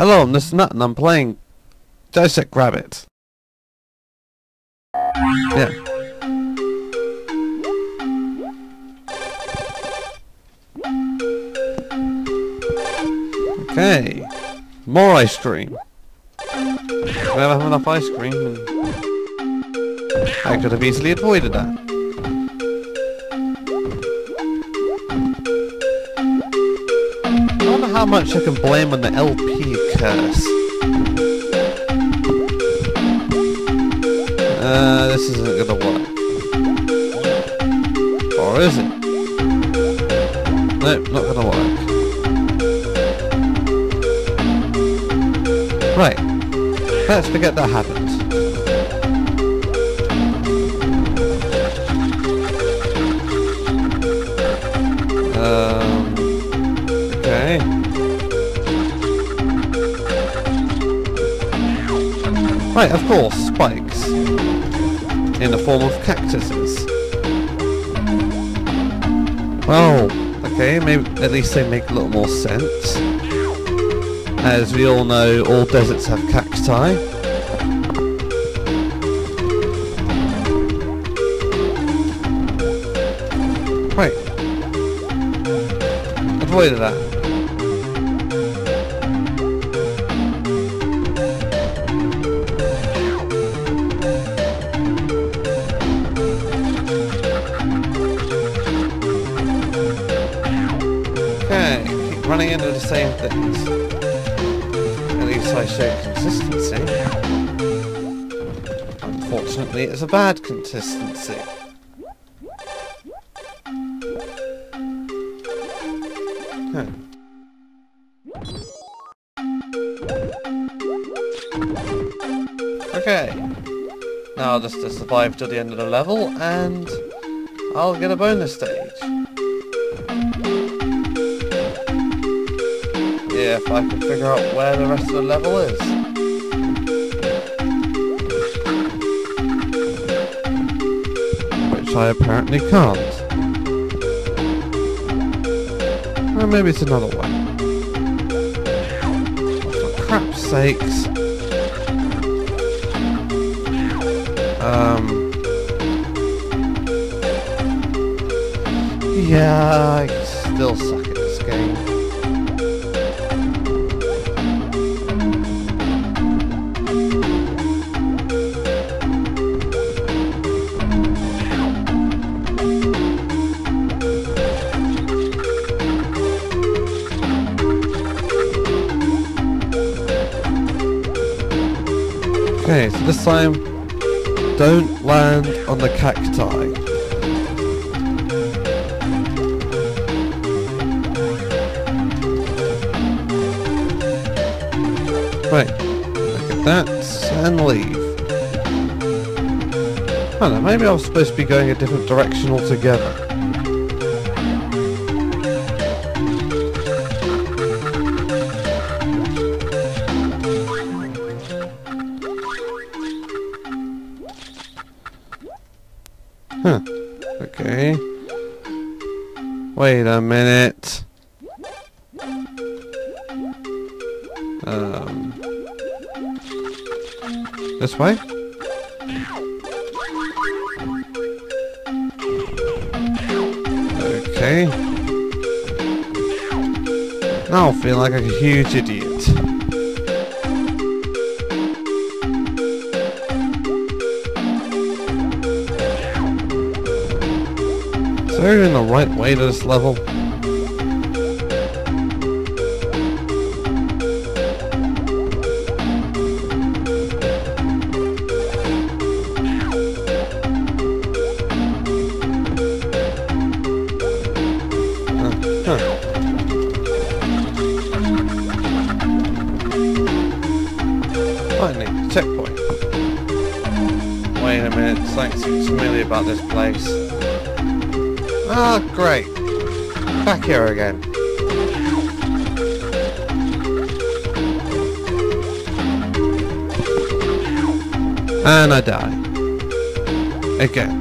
Hello, I'm Mr. Nutt and I'm playing Jazz Jackrabbit. Yeah. Okay. More ice cream. I have enough ice cream, I could have easily avoided that. How much I can blame on the LP curse. Uh, this isn't gonna work. Or is it? Nope, not gonna work. Right. Let's forget that happened. Right, of course, spikes. In the form of cactuses. Well, okay, maybe at least they make a little more sense. As we all know, all deserts have cacti. Right. Avoided that. Same things. At least I show consistency. Unfortunately, it's a bad consistency. Huh. Okay. Now I'll just survive till the end of the level, and I'll get a bonus stage. Yeah, if I can figure out where the rest of the level is. Which I apparently can't. Or maybe it's another way. For crap's sakes. Um. Yeah, I still suck Okay, so this time, don't land on the cacti. Right, look at that, and leave. I don't know, maybe I was supposed to be going a different direction altogether. Huh. Okay. Wait a minute. Um. This way? Okay. Now I feel like a huge idiot. We're in the right way to this level. Checkpoint. Wait a minute, something's familiar about this place. Ah, great. Back here again. And I die. Again.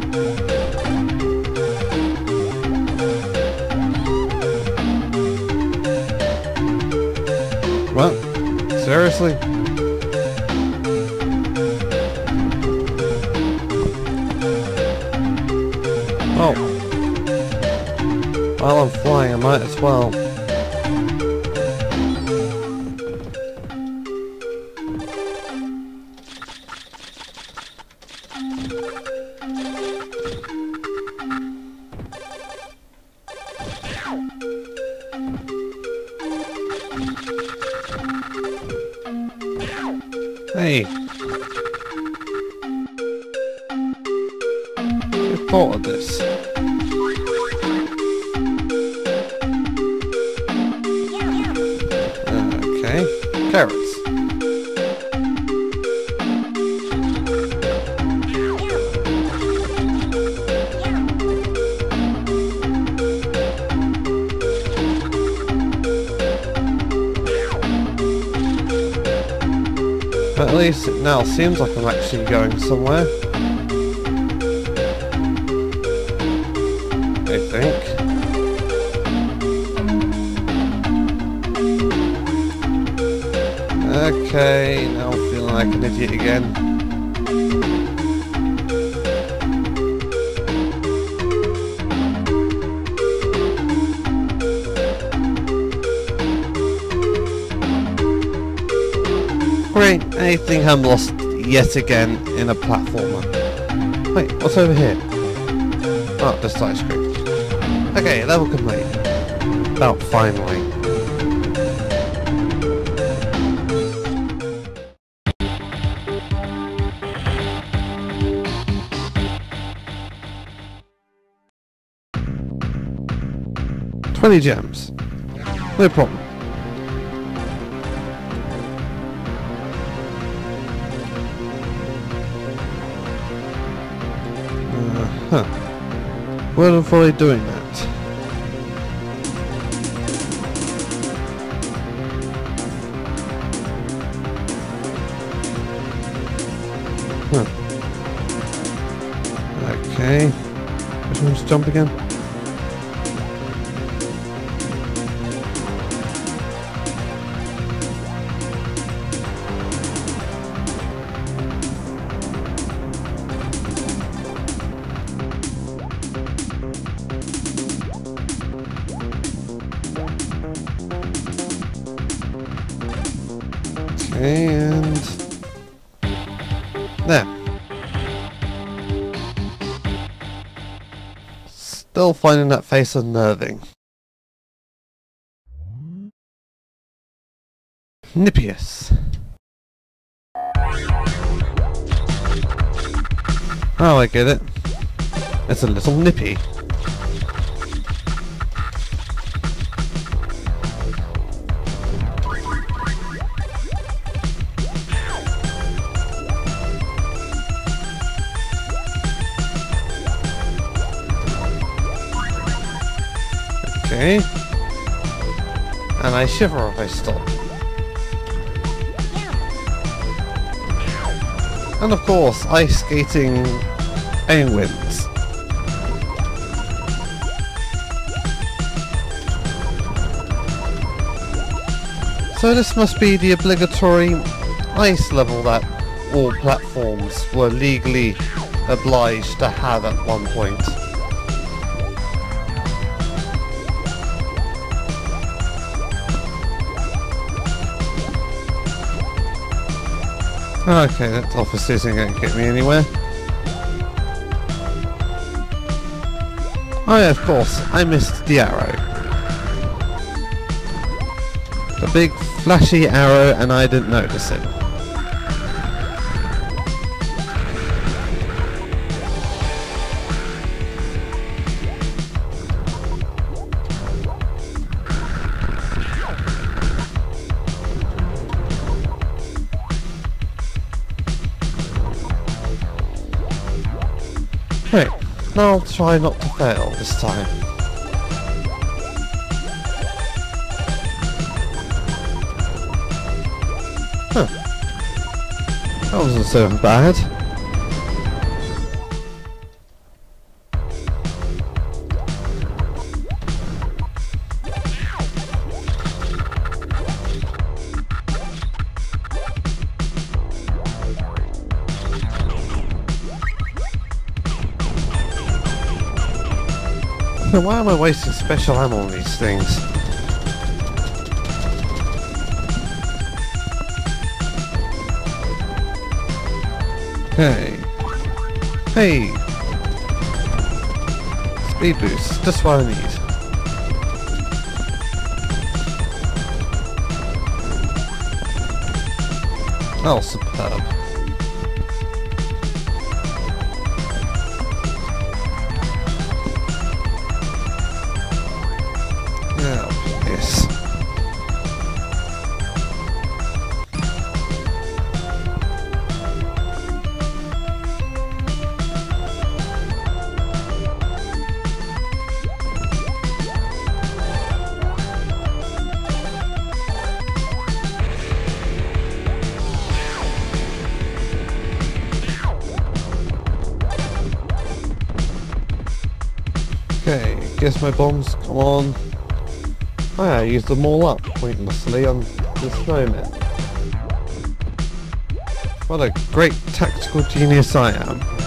Well, Seriously? While I'm flying, I might as well. Hey. Who thought of this? But at least it now seems like I'm actually going somewhere. I think. Okay, now I'm feeling like an idiot again. Great, I think I'm lost yet again in a platformer. Wait, what's over here? Oh, just ice cream. Okay, level complete. Oh, finally. Twenty gems. No problem. Uh, huh. Well, avoid doing that. Huh. Okay. Which one's jump again? Still finding that face unnerving. Nippius. Oh, I get it. It's a little nippy. And I shiver if I stop. And of course, ice skating and wins. So this must be the obligatory ice level that all platforms were legally obliged to have at one point. Okay, that obviously isn't going to get me anywhere. Oh yeah, of course, I missed the arrow. The big flashy arrow and I didn't notice it. Now I'll try not to fail this time. Huh. That wasn't so bad. So why am I wasting special ammo on these things? Hey. Hey. Speed boost. Just what I need. Oh, superb. My bombs, come on. Oh yeah, I used them all up pointlessly on the snowman. What a great tactical genius I am.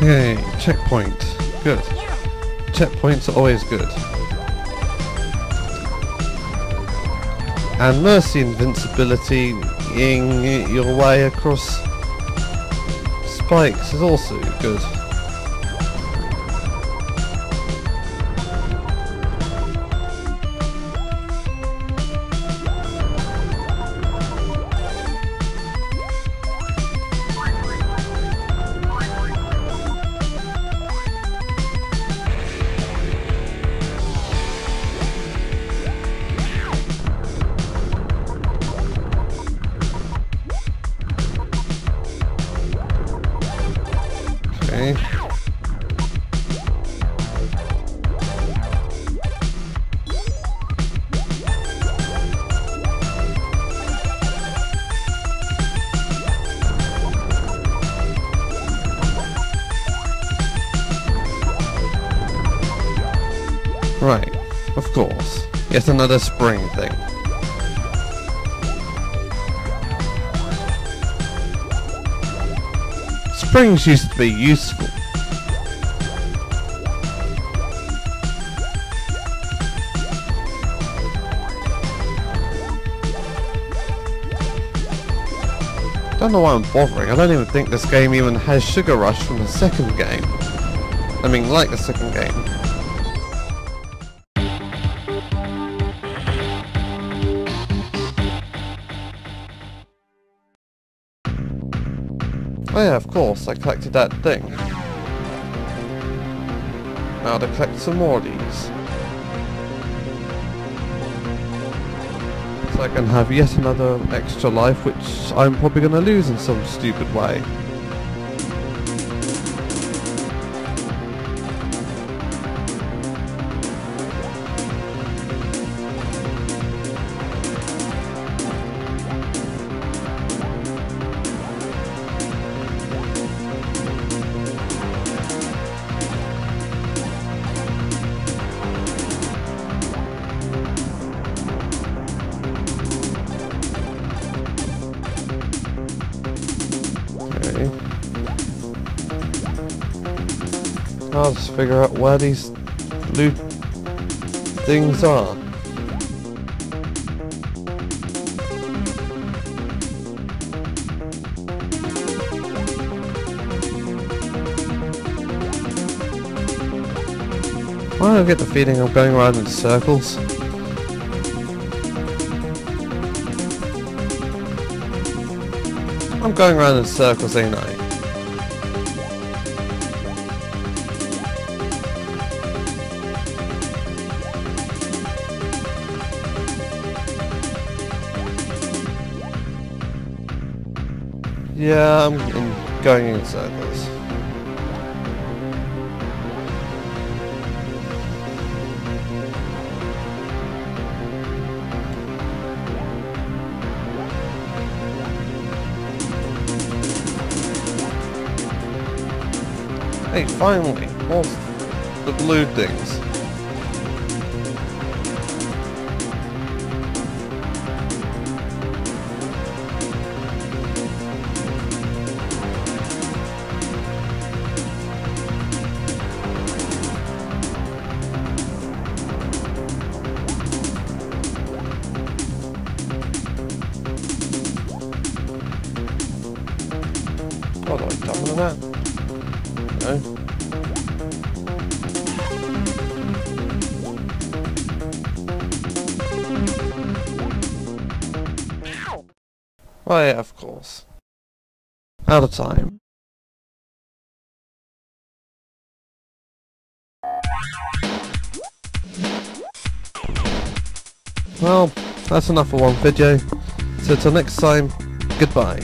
Yay, checkpoint. Good. Checkpoints are always good. And Mercy invincibility in your way across spikes is also good. Right, of course. Yet another spring thing. Springs used to be useful. Don't know why I'm bothering. I don't even think this game even has Sugar Rush from the second game. I mean, like the second game. Oh yeah, of course, I collected that thing. Now to collect some more of these. So I can have yet another extra life, which I'm probably going to lose in some stupid way. I'll just figure out where these loot things are. Why do I get the feeling I'm going around in circles? I'm going around in circles, ain't I? Yeah, I'm in going in circles. Hey, finally! More the blue things. Oh, do I jump on that? No. Oh yeah, of course. Out of time. Well, that's enough for one video. So till next time, goodbye.